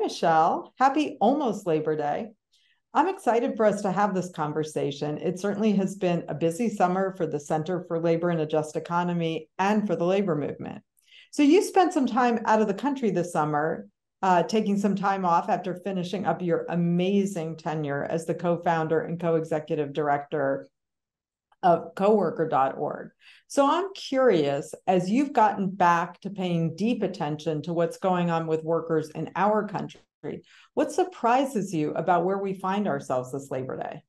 Michelle. Happy almost Labor Day. I'm excited for us to have this conversation. It certainly has been a busy summer for the Center for Labor and a Just Economy and for the labor movement. So, you spent some time out of the country this summer, uh, taking some time off after finishing up your amazing tenure as the co founder and co executive director of coworker.org. So I'm curious, as you've gotten back to paying deep attention to what's going on with workers in our country, what surprises you about where we find ourselves this Labor Day?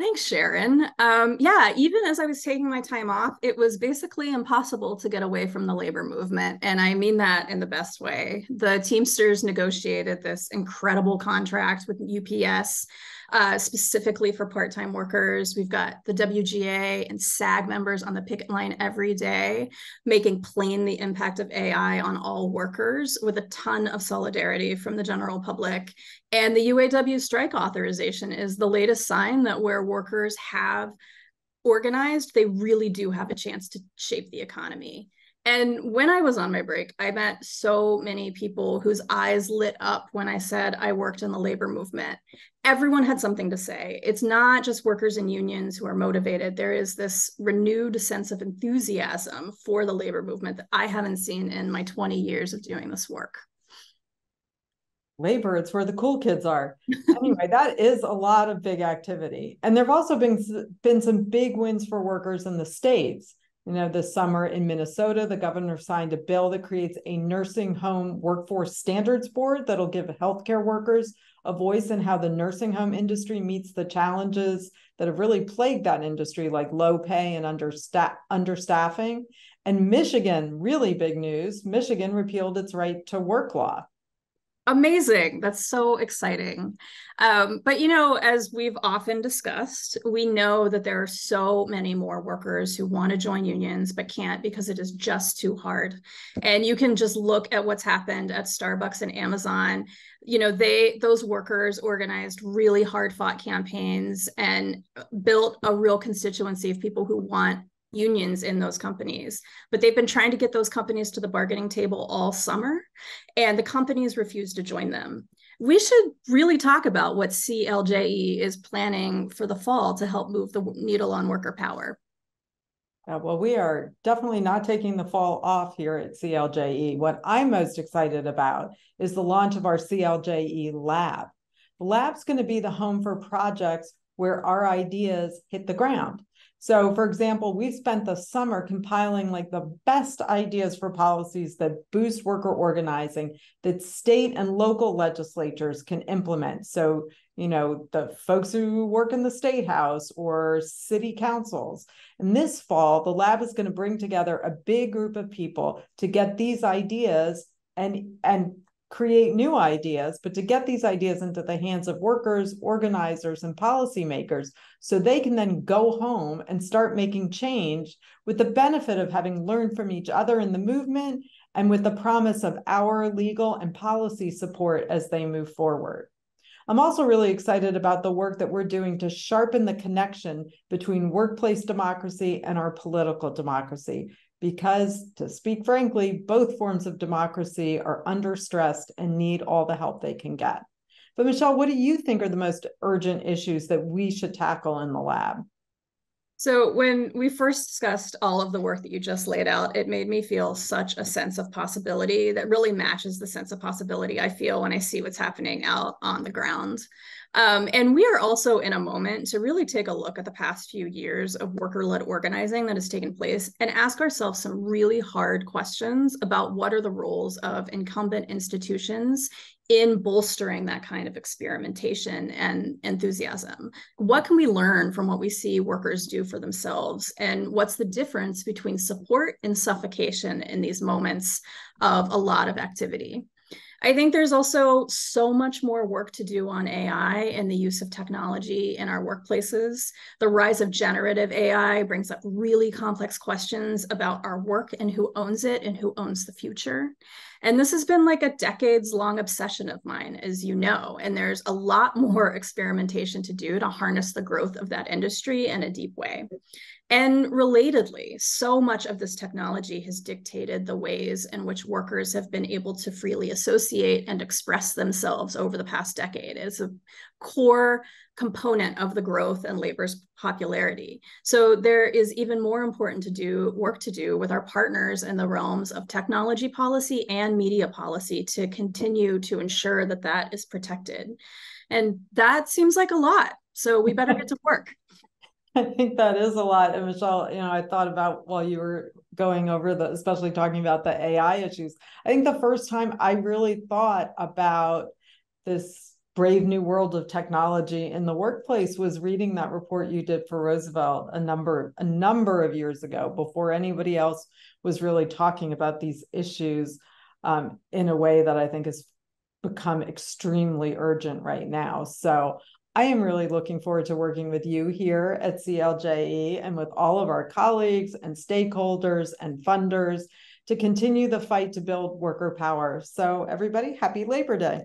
Thanks, Sharon. Um, yeah, even as I was taking my time off, it was basically impossible to get away from the labor movement. And I mean that in the best way. The Teamsters negotiated this incredible contract with UPS uh, specifically for part time workers. We've got the WGA and SAG members on the picket line every day, making plain the impact of AI on all workers with a ton of solidarity from the general public. And the UAW strike authorization is the latest sign that where workers have organized, they really do have a chance to shape the economy. And when I was on my break, I met so many people whose eyes lit up when I said I worked in the labor movement. Everyone had something to say. It's not just workers and unions who are motivated. There is this renewed sense of enthusiasm for the labor movement that I haven't seen in my 20 years of doing this work. Labor, it's where the cool kids are. anyway, that is a lot of big activity. And there have also been, been some big wins for workers in the States you know, this summer in Minnesota, the governor signed a bill that creates a nursing home workforce standards board that'll give healthcare workers a voice in how the nursing home industry meets the challenges that have really plagued that industry, like low pay and understa- understaffing. And Michigan, really big news Michigan repealed its right to work law amazing. That's so exciting. Um, but you know as we've often discussed we know that there are so many more workers who want to join unions but can't because it is just too hard. And you can just look at what's happened at starbucks and amazon. You know they those workers organized really hard fought campaigns and built a real constituency of people who want unions in those companies but they've been trying to get those companies to the bargaining table all summer and the companies refuse to join them we should really talk about what CLJE is planning for the fall to help move the needle on worker power uh, well, we are definitely not taking the fall off here at CLJE. What I'm most excited about is the launch of our CLJE lab. The lab's going to be the home for projects where our ideas hit the ground. So, for example, we've spent the summer compiling like the best ideas for policies that boost worker organizing that state and local legislatures can implement. So, you know, the folks who work in the state house or city councils. And this fall, the lab is going to bring together a big group of people to get these ideas and and create new ideas, but to get these ideas into the hands of workers, organizers, and policymakers so they can then go home and start making change with the benefit of having learned from each other in the movement and with the promise of our legal and policy support as they move forward. I'm also really excited about the work that we're doing to sharpen the connection between workplace democracy and our political democracy because, to speak frankly, both forms of democracy are under stressed and need all the help they can get. But, Michelle, what do you think are the most urgent issues that we should tackle in the lab? So, when we first discussed all of the work that you just laid out, it made me feel such a sense of possibility that really matches the sense of possibility I feel when I see what's happening out on the ground. Um, and we are also in a moment to really take a look at the past few years of worker led organizing that has taken place and ask ourselves some really hard questions about what are the roles of incumbent institutions in bolstering that kind of experimentation and enthusiasm. What can we learn from what we see workers do for themselves? And what's the difference between support and suffocation in these moments of a lot of activity? I think there's also so much more work to do on AI and the use of technology in our workplaces. The rise of generative AI brings up really complex questions about our work and who owns it and who owns the future. And this has been like a decades long obsession of mine, as you know. And there's a lot more experimentation to do to harness the growth of that industry in a deep way. And relatedly, so much of this technology has dictated the ways in which workers have been able to freely associate and express themselves over the past decade. It's a core component of the growth and labor's popularity. So there is even more important to do work to do with our partners in the realms of technology policy and media policy to continue to ensure that that is protected. And that seems like a lot. So we better get to work. I think that is a lot. And Michelle, you know, I thought about while you were going over the, especially talking about the AI issues. I think the first time I really thought about this brave new world of technology in the workplace was reading that report you did for Roosevelt a number a number of years ago before anybody else was really talking about these issues um, in a way that I think has become extremely urgent right now. So I am really looking forward to working with you here at CLJE and with all of our colleagues and stakeholders and funders to continue the fight to build worker power. So, everybody, happy Labor Day.